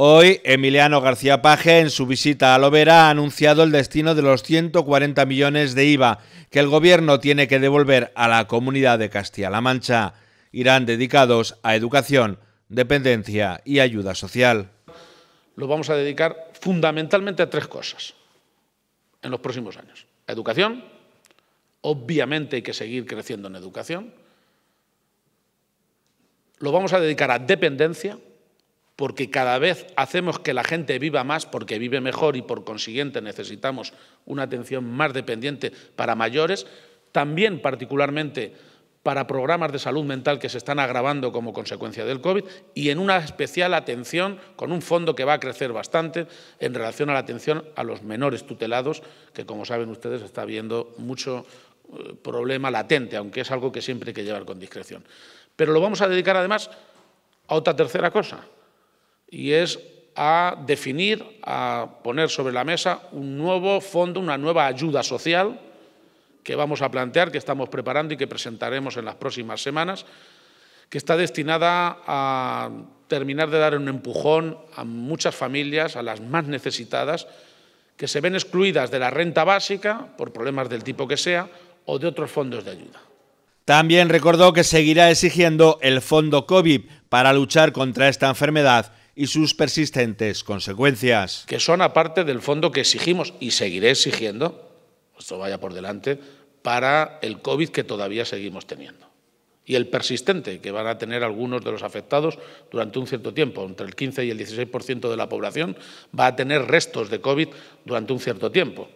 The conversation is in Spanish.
Hoy, Emiliano García Paje, en su visita a Lovera, ha anunciado el destino de los 140 millones de IVA que el Gobierno tiene que devolver a la comunidad de Castilla-La Mancha. Irán dedicados a educación, dependencia y ayuda social. Lo vamos a dedicar fundamentalmente a tres cosas en los próximos años. educación, obviamente hay que seguir creciendo en educación. Lo vamos a dedicar a dependencia, porque cada vez hacemos que la gente viva más porque vive mejor y por consiguiente necesitamos una atención más dependiente para mayores, también particularmente para programas de salud mental que se están agravando como consecuencia del COVID y en una especial atención con un fondo que va a crecer bastante en relación a la atención a los menores tutelados, que como saben ustedes está habiendo mucho eh, problema latente, aunque es algo que siempre hay que llevar con discreción. Pero lo vamos a dedicar además a otra tercera cosa, y es a definir, a poner sobre la mesa un nuevo fondo, una nueva ayuda social que vamos a plantear, que estamos preparando y que presentaremos en las próximas semanas, que está destinada a terminar de dar un empujón a muchas familias, a las más necesitadas, que se ven excluidas de la renta básica por problemas del tipo que sea o de otros fondos de ayuda. También recordó que seguirá exigiendo el fondo COVID para luchar contra esta enfermedad y sus persistentes consecuencias. Que son aparte del fondo que exigimos y seguiré exigiendo, esto vaya por delante, para el COVID que todavía seguimos teniendo. Y el persistente que van a tener algunos de los afectados durante un cierto tiempo, entre el 15 y el 16% de la población va a tener restos de COVID durante un cierto tiempo.